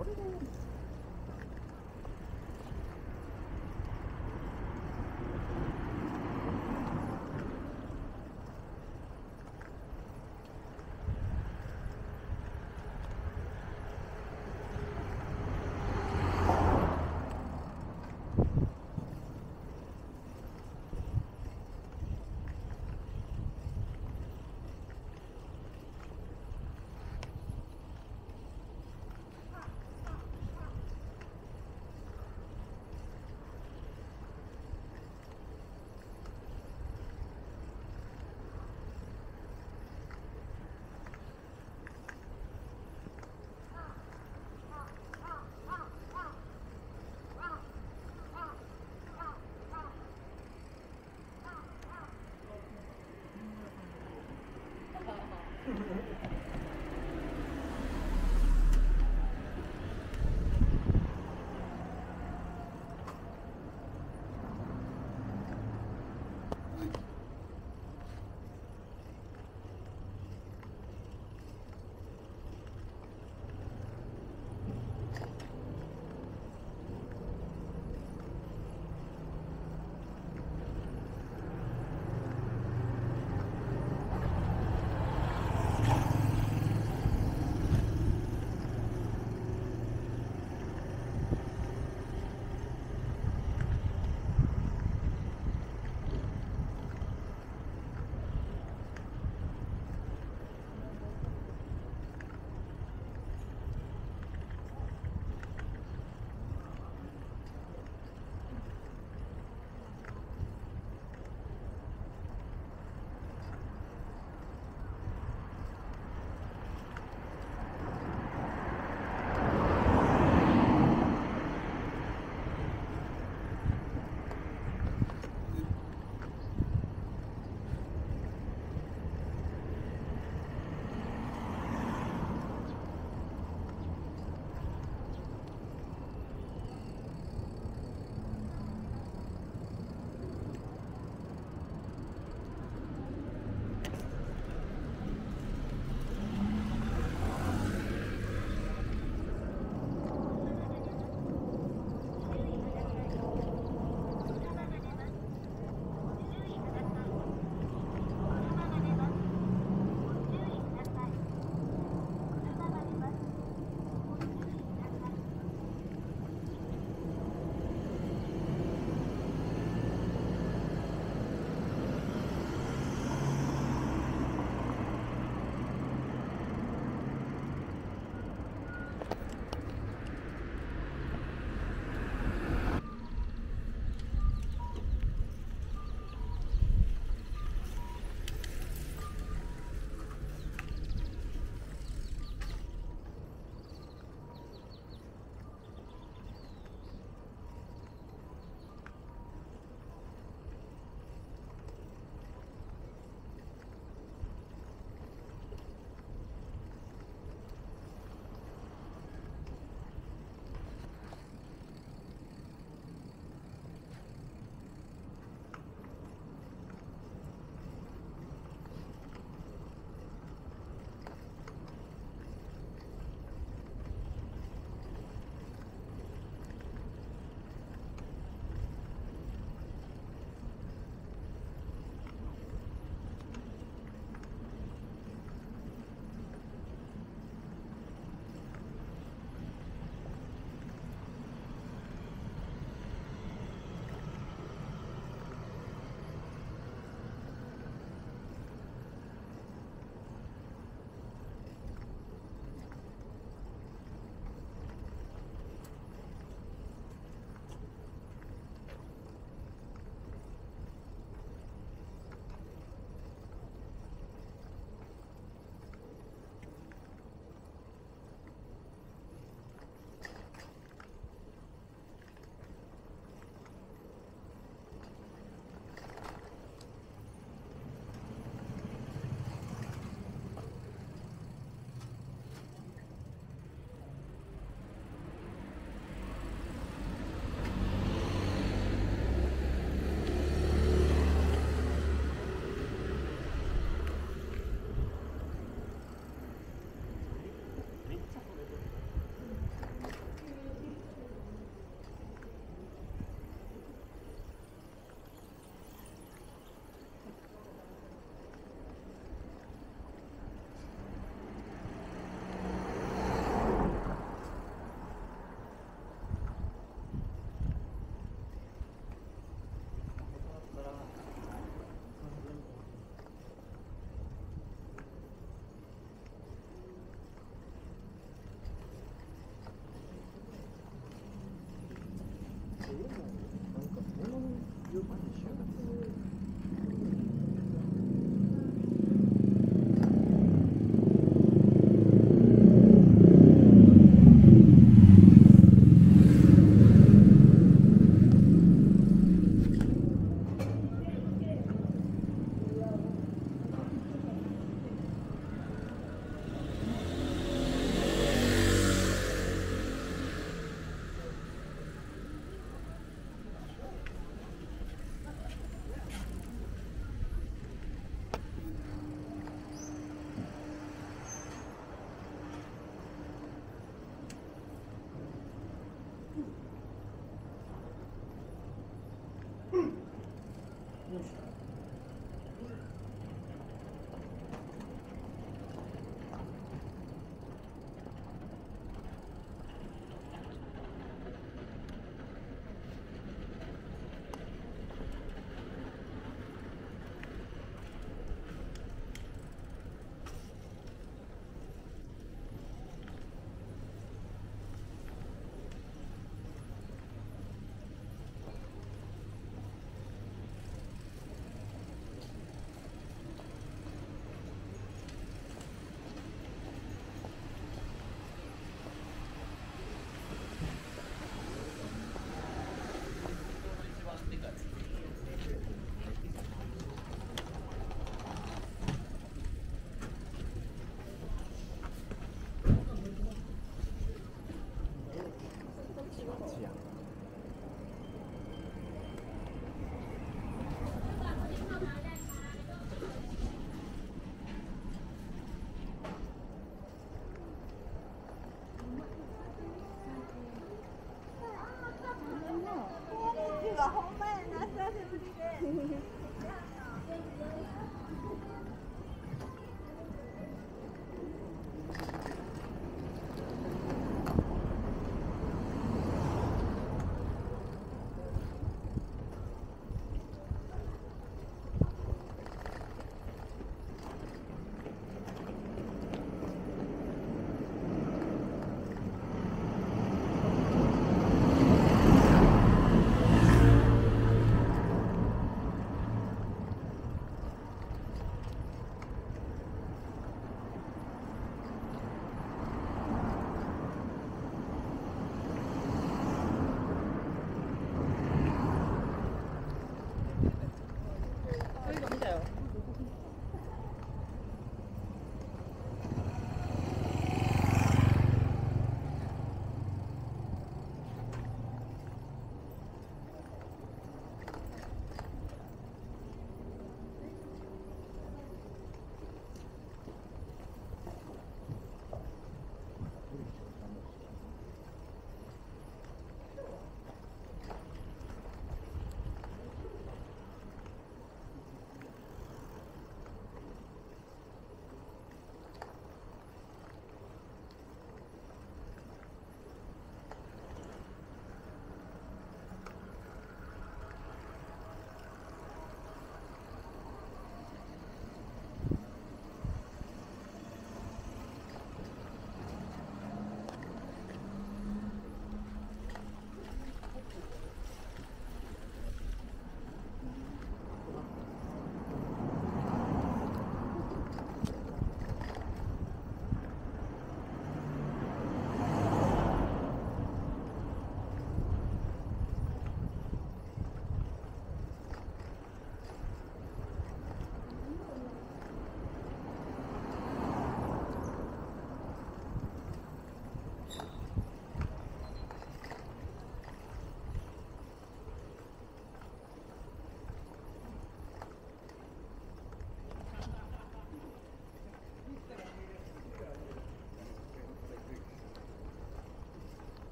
What are they?